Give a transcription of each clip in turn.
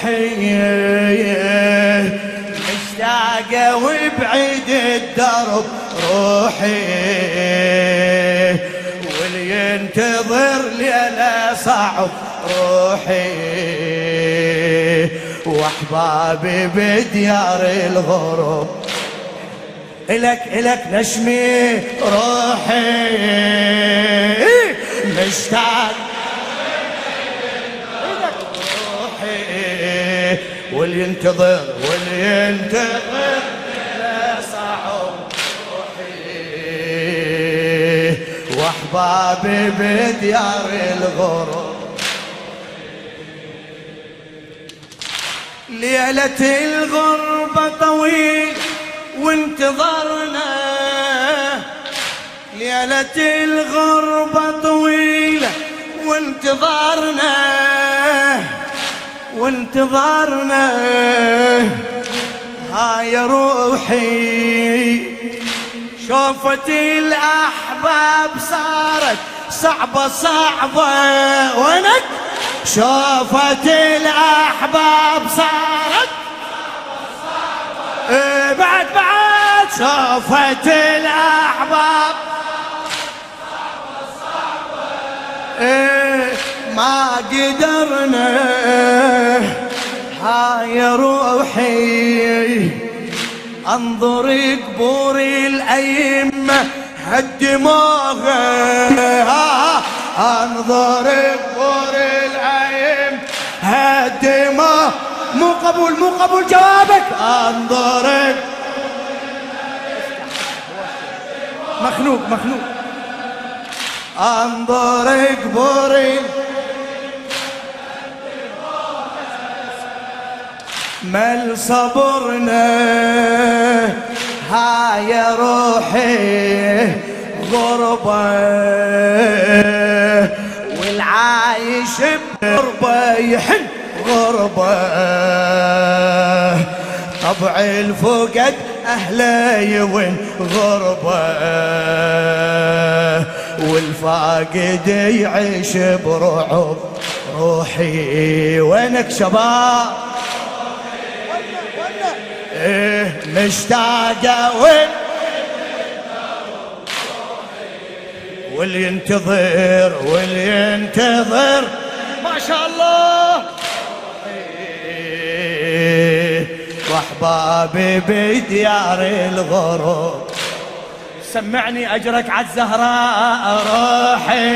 روحي مشتاقة وبعيد الدرب روحي. واللي ينتظر ليلة صعب روحي. وأحبابي بديار الغرب إلك إلك نشمي روحي. مشتاق واللي ينتظر واللي ينتظر صعب روحي وأحبابي بديار الغرب ليلة الغربة طويل وانتظرنا. ليلة الغربة طويلة وانتظرنا وانتظرنا هاي روحي شوفت الأحباب صارت صعبة صعبة. وينك؟ شوفت الأحباب صارت إيه بعد بعد. شوفت الأحباب إيه ما قدرنا. هاي روحي انظر قبور الأئمة هالدماغ انظر قبور الأئمة هالدماغ مو قبول مو قبول جوابك. انظر مخنوق مخنوق. انظر قبور مل صبرنا. هاي روحي غربة. والعايش بغربة يحن غربة. طبع الفقد أهله يوين غربة. والفاقد يعيش برعب روحي. وينك شباب؟ مشتاقة وين؟ واللي ينتظر واللي ينتظر ما شاء الله. واحبابي بديار الغرب سمعني أجرك عالزهراء روحي.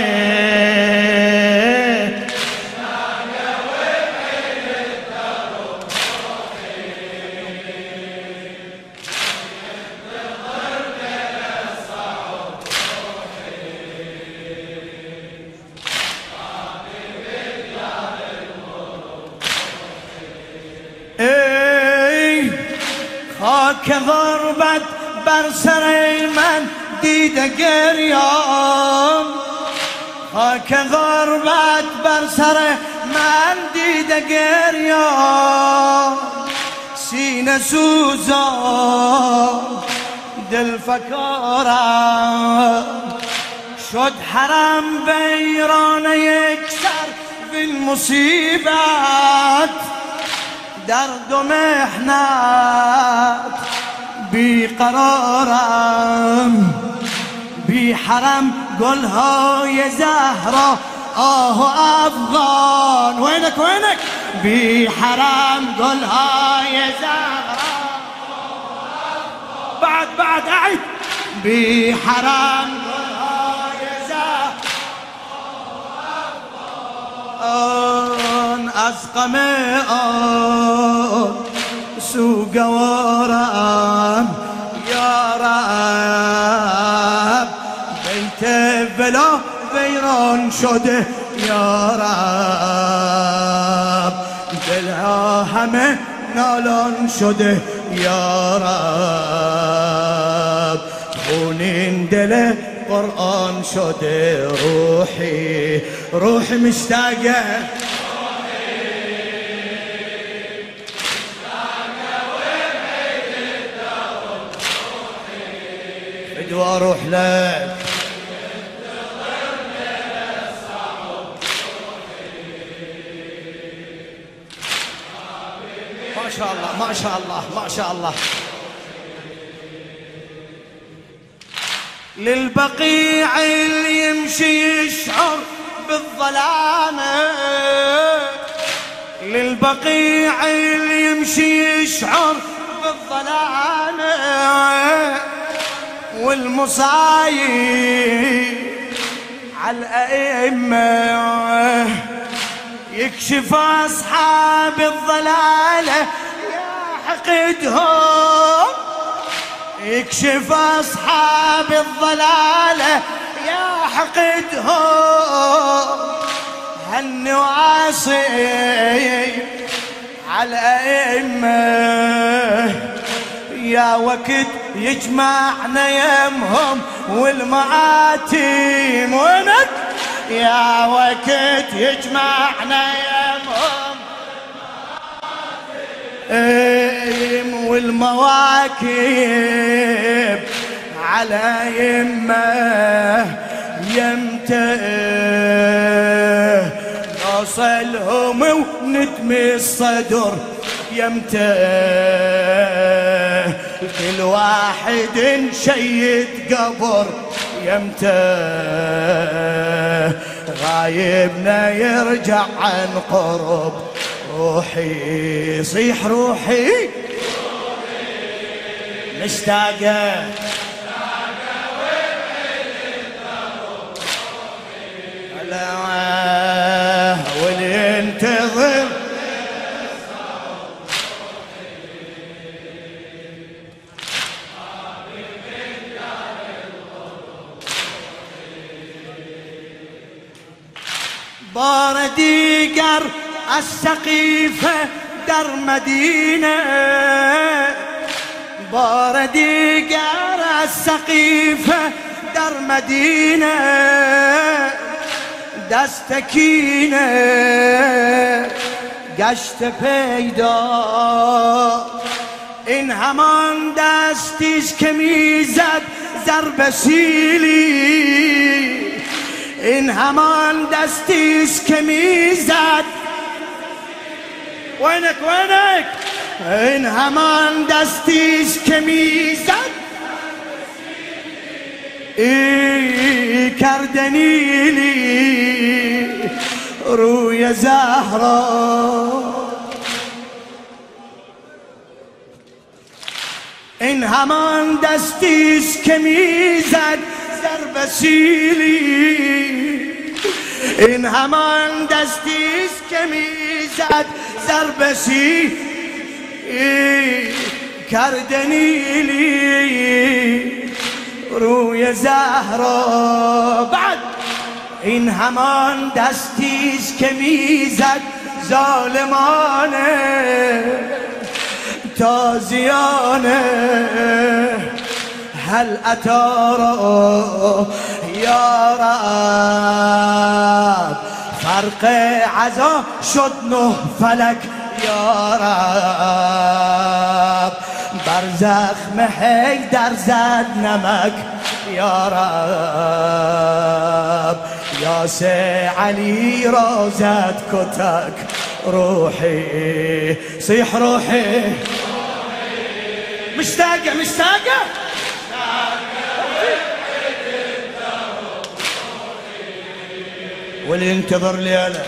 خاک غربت بر سر من دیده گریان. خاک غربت بر سر من دیده گریان. سینه سوزان دل فکارم. شد حرم ویرانه یک سر به مصیبت. درد و محنت بی قرارم بی حرم گلهای زهرا. آه و افغان وینک وینک؟ بی حرم گلهای زهرا. بعد بعد اعد بی حرم گلهای زهرا. آن از غم آن سوگوارم یا رب بیت ولا ویران شده. یا رب دلها همه نالان شده. یا رب خونین دل قرآن شده. روحی روح مشتاقه فدوى أروح لك. شاء الله ما شاء الله ما شاء الله. للبقيع اللي يمشي يشعر بالظلامة. للبقيع اللي يمشي يشعر بالظلامة. والمصايب على الأئمة يكشف أصحاب الضلالة يا حقدهم يكشف أصحاب الضلالة يا حقدهم هالنواصي على الأئمة يا وقت يجمعنا يمهم والمآتيم وينك يا وقت يجمعنا يمهم والمواكب على يمه يمتى نوصلهم وندمي الصدر. يمتى؟ كل واحد نشيد قبر يمتى؟ غايبنا يرجع عن قرب روحي صيح روحي. مشتاقة. از در مدینه. بار دیگر از در مدینه. دست کینه. گشت پیدا. این همان دستیش که می‌زد ضرب سیلی. این همان دستیش که می‌زد وینک وینک! این همان دستیست که می‌زد. ای کردنیلی روی زهرا. این همان دستیست که می‌زد ضرب سیلی. این همان دستیست که می‌زد ضرب سیلی کردنیلی روی زهرا. بعد این همان دستیست که می‌زد ظالمانه. تازیانه. هل اتارا یا رب فرق عزا شد نه فلک یا رب بر زخم در زد نمک یا رب یا سه علی را زد کتک روحي صيح روحي مشتاقة مشتاقة واللي ينتظر ليلة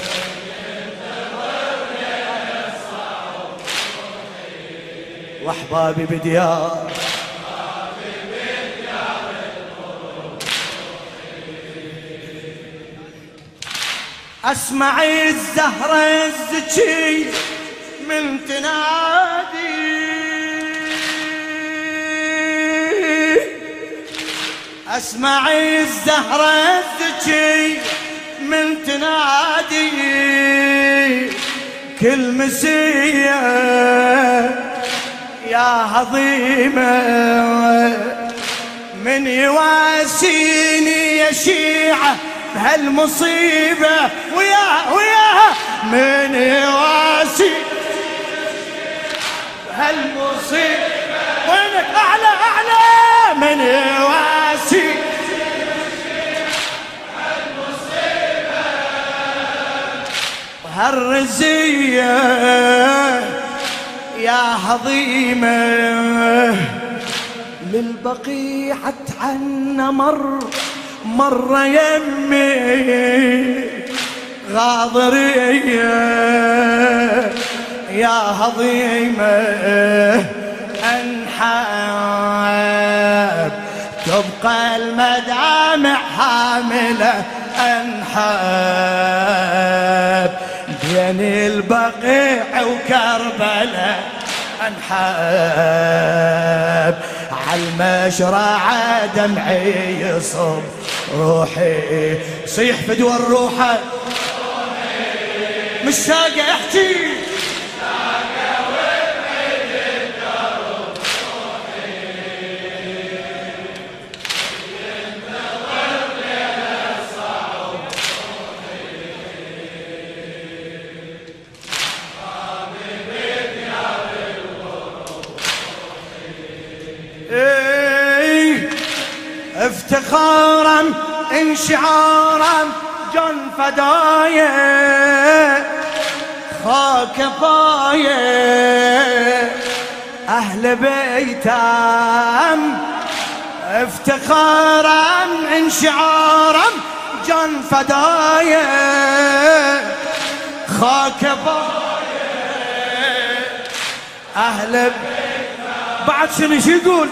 وأحبابي بديار. أسمع الزهرة الزكي من تنادي. أسمع الزهرة الزكي من تنادي كل مسية يا عظيمة من يواسيني يا شيعة بهالمصيبة. ويا وياها من يواسي هالمصيبة وينك؟ أعلى أعلى. من يواسي هالرزية يا هضيمة للبقيع عنا مر مرة يمي غاضرية يا هضيمة أنحب تبقى المدامع حاملة أنحب بين البقيع وكربلاء أنحب عالمشرعة دمعي يصب روحي. صيح فدوى الروحة مشتاق احكي. افتخارا انشعارا جن فدايا خاك بايا أهل بيتام افتخارا انشعارا جن فدايا خاك بايا أهل بيتام بعد شنو شو يقول؟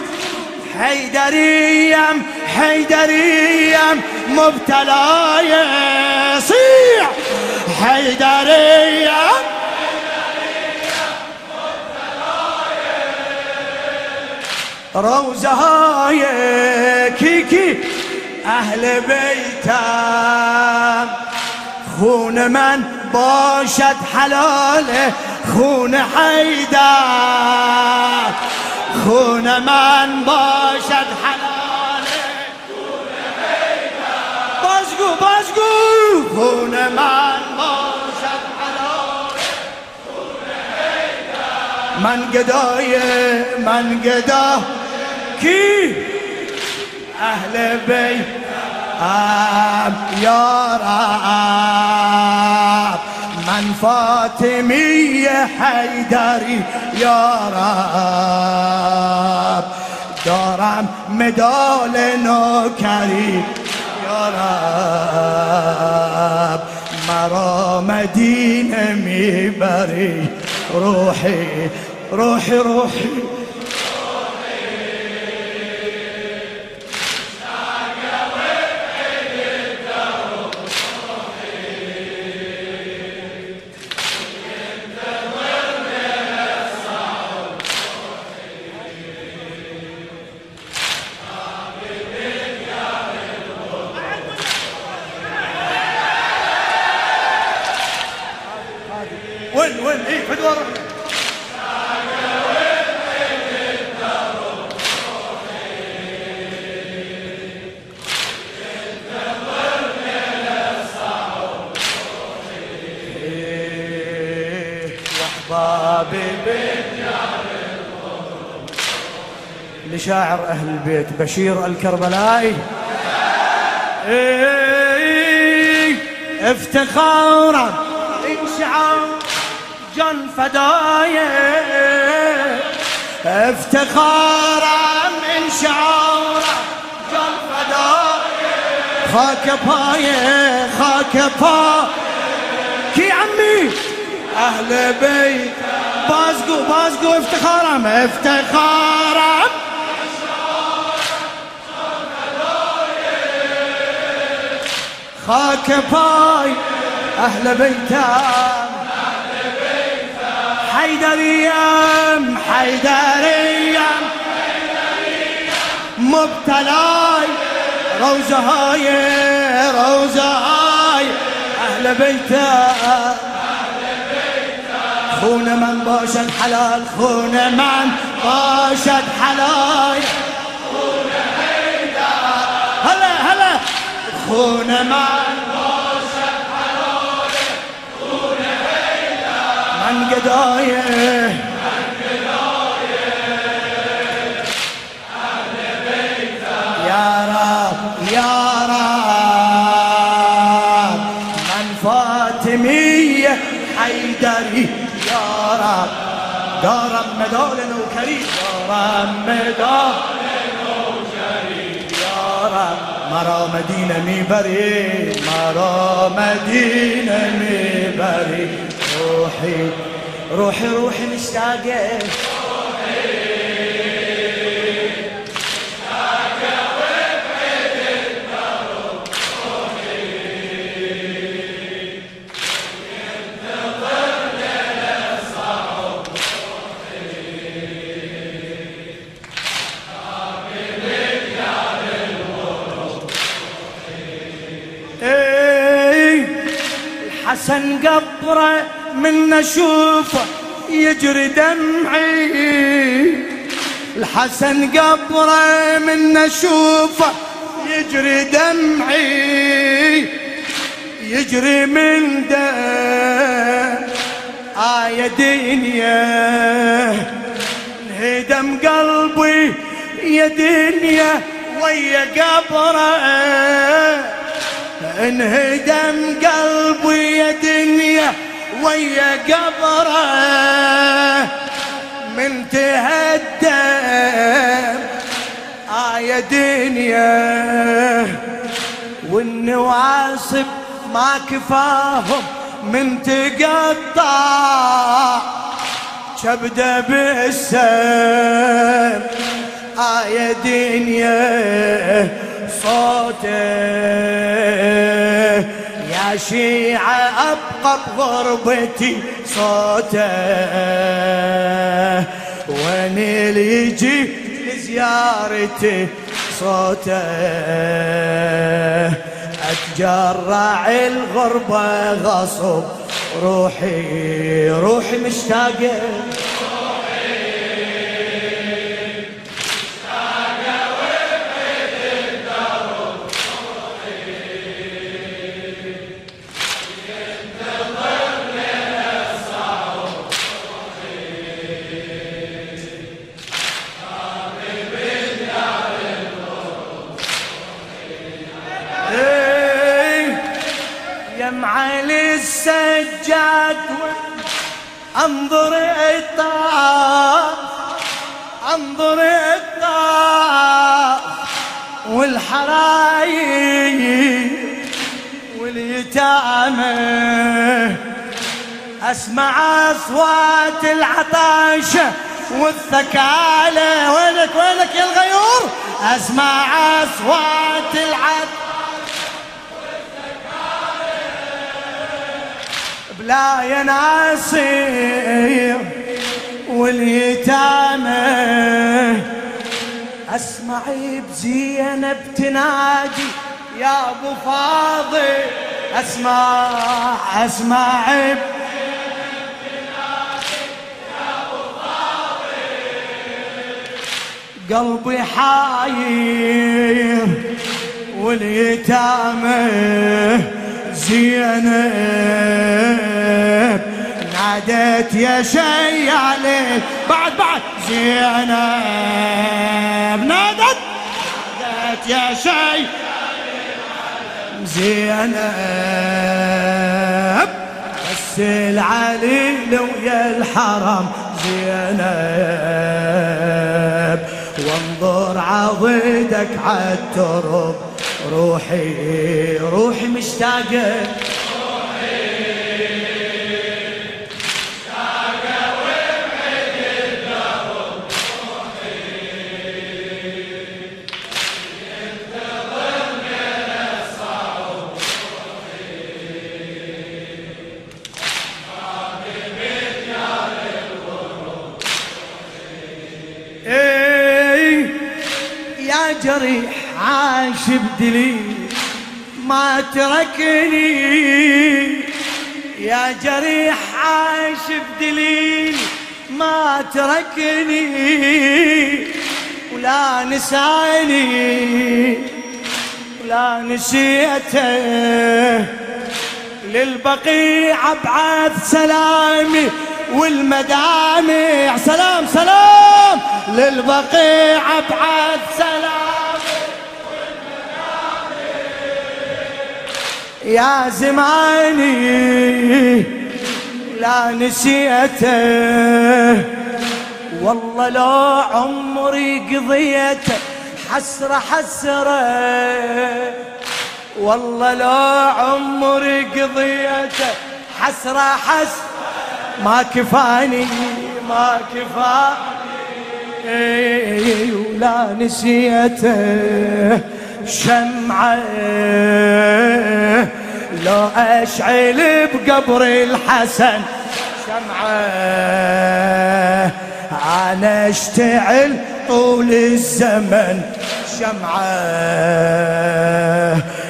حيدريم حيدريم مبتلاية صيح حيدريم روزة هاي كيكي أهل بيتام خون من باشد حلاله خون حيدر. خون من باشد حلاله. خون من باشد من گدای من گدا. کی؟ اهل بی ام یارم من فاطمی حیدری یارب دارم مدال نوکری. یارب مرا مدینه میبری روحی روحی روحی وين لشاعر أهل البيت بشير الكربلائي. افتخارا انشعار جن فدايا افتخارا من شعارا جن فدايا خاك بايا خاك با كي عمي أهل بيت. بازقو بازقو افتخارا افتخارا خاك باي أهل بيتام حيدريم حيدريم مبتلاي روزة هاي روزة هاي أهل بيته خون من باشد حلال خون من باشد حلال. هلا هلا. خون من من قدايه دار مدال نوکری دارم مدال یارم. مرا مدینه میبری؟ مرا مدینه میبری. روحی روحي روحي مشتاقه حسن قبره من اشوفه يجري دمعي. الحسن قبره من اشوفه يجري دمعي. يجري من دم آية دنيا انهدم قلبي يا دنيا ويا قبره. انهدم قلبي يا دنيا ويا قبره. من تهدم. آه يا دنيا. والنواصب ما كفاهم من تقطع. كبده بالسم. آه يا دنيا. صوته يا شيعة أبقى بغربتي صوته. وين اللي يجي لزيارتي صوته؟ أتجرع الغربة غصب روحي روحي مشتاقة. انظر الطاف انظر الطاف والحرايق واليتامى. اسمع اصوات العطاشه والثكالة وينك وينك يا الغيور؟ اسمع اصوات العطاشه لا يا ناصر واليتامى. اسمع بزينب تنادي يا أبو فاضل. أسمع اسمع قلبي حاير واليتامى. زينب. ناديت يا شيالي بعد بعد. زينب. نادت. نادت يا شي زينب. بس العليل ويا الحرم زينب. وانظر عضدك عالترب روحي روحي مشتاقة. إيه، يا جريح عاش بدلي ما تركني. يا جريح عاش بدليل ما تركني. ولا نساني ولا نسيته. للبقيع ابعث سلامي والمدامع. سلام سلام. للبقيع ابعث سلام يا زماني لا نسيته والله لو عمري قضيته حسرة حسرة. والله لو عمري قضيته حسرة حسرة ما كفاني ما كفاني. ولا نسيته شمعة. لو أشعل بقبر الحسن. شمعة. أنا أشتعل طول الزمن. شمعة.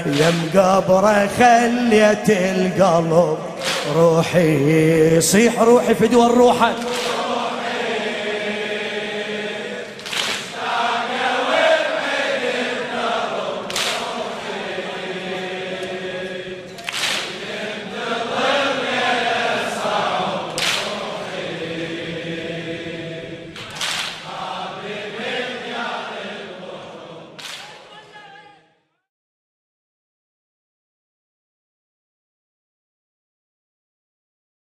يم قبره خليت القلب. روحي صيح روحي فدوى الروحك